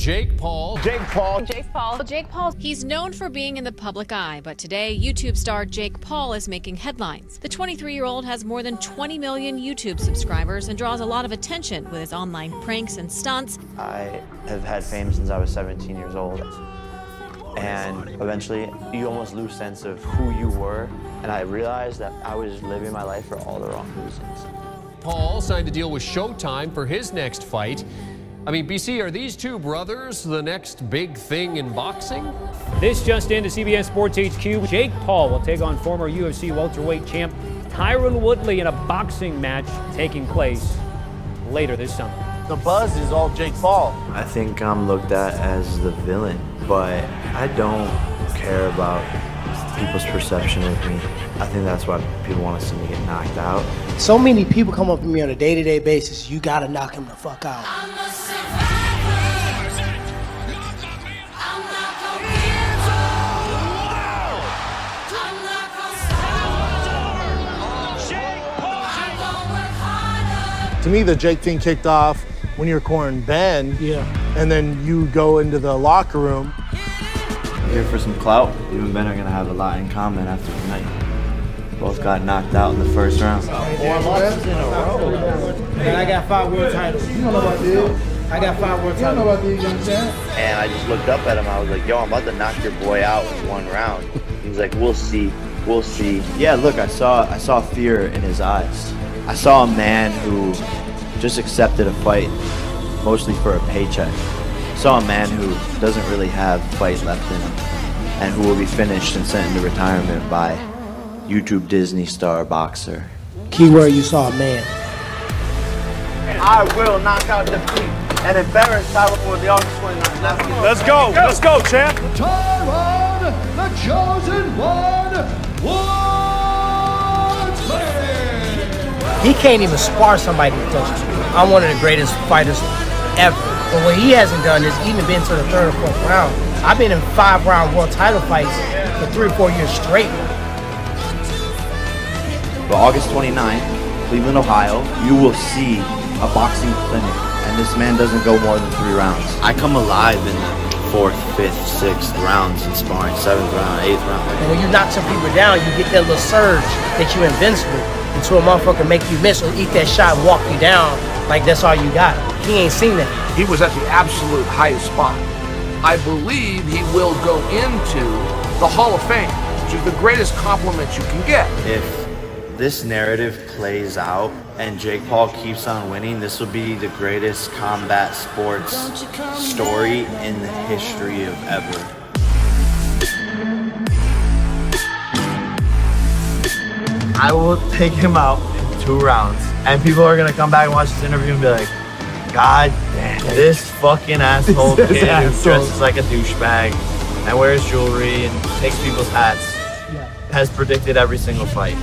Jake Paul. Jake Paul. Jake Paul. Jake Paul. He's known for being in the public eye, but today YouTube star Jake Paul is making headlines. The 23 year old has more than 20 million YouTube subscribers and draws a lot of attention with his online pranks and stunts. I have had fame since I was 17 years old. And eventually, you almost lose sense of who you were. And I realized that I was living my life for all the wrong reasons. Paul signed a deal with Showtime for his next fight. I mean, BC, are these two brothers the next big thing in boxing? This just into CBS Sports HQ. Jake Paul will take on former UFC welterweight champ Tyron Woodley in a boxing match taking place later this summer. The buzz is all Jake Paul. I think I'm looked at as the villain, but I don't care about people's perception of me. I think that's why people want to see me get knocked out. So many people come up to me on a day-to-day basis. You gotta knock him the fuck out. To me, the Jake thing kicked off when you're cornering Ben. Yeah. And then you go into the locker room. Here for some clout. You and Ben are gonna have a lot in common after tonight. Both got knocked out in the first round. Four losses in a row. And I got five world titles. You don't know about this. I got five world titles. You don't know about these, you understand? And I just looked up at him. I was like, yo, I'm about to knock your boy out in one round. He's like, we'll see. We'll see. Yeah, look, I saw I saw fear in his eyes. I saw a man who just accepted a fight mostly for a paycheck. I saw a man who doesn't really have fight left in him and who will be finished and sent into retirement by YouTube Disney star boxer. Keyword, you saw a man. I will knock out, defeat, and embarrass Tyron Woodley August 29th. Let's go. Let's go. Let's go, champ. Tyron, the chosen one, Woodley. He can't even spar somebody who touches me. I'm one of the greatest fighters ever. But what he hasn't done is even been to the third or fourth round. I've been in five round world title fights for three or four years straight. But August 29th, Cleveland, Ohio, you will see a boxing clinic. And this man doesn't go more than three rounds. I come alive in the fourth, fifth, sixth rounds in sparring, seventh round, eighth round. And when you knock some people down, you get that little surge that you're invincible until a motherfucker make you miss or eat that shot and walk you down like that's all you got. He ain't seen that. He was at the absolute highest spot. I believe he will go into the Hall of Fame, which is the greatest compliment you can get. If this narrative plays out and Jake Paul keeps on winning, this will be the greatest combat sports story in the history of ever. I will take him out in two rounds. And people are gonna come back and watch this interview and be like, God damn, this fucking asshole kid who dresses like a douchebag and wears jewelry and takes people's hats has predicted every single fight.